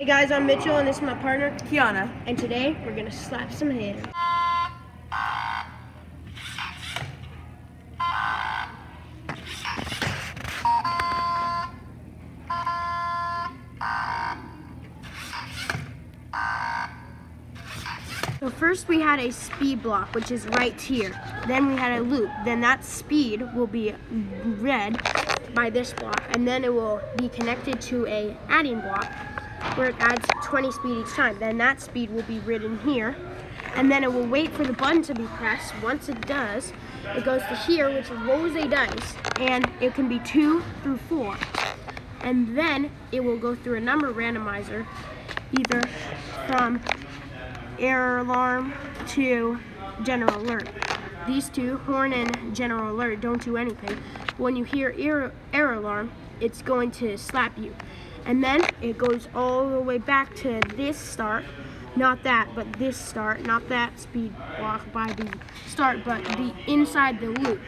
Hey guys, I'm Mitchell and this is my partner, Keauna. and today we're gonna slap some hands. So first we had a speed block, which is right here. Then we had a loop. Then that speed will be read by this block, and then it will be connected to a adding block where it adds 20 speed each time. Then that speed will be written here, and then it will wait for the button to be pressed. Once it does, it goes to here, which rolls a dice, and it can be two through four. And then it will go through a number randomizer, either from error alarm to general alert. These two, horn and general alert, don't do anything. When you hear error, error alarm, it's going to slap you. And then it goes all the way back to this start, not that, but this start, not that speed block by the start, but the inside the loop.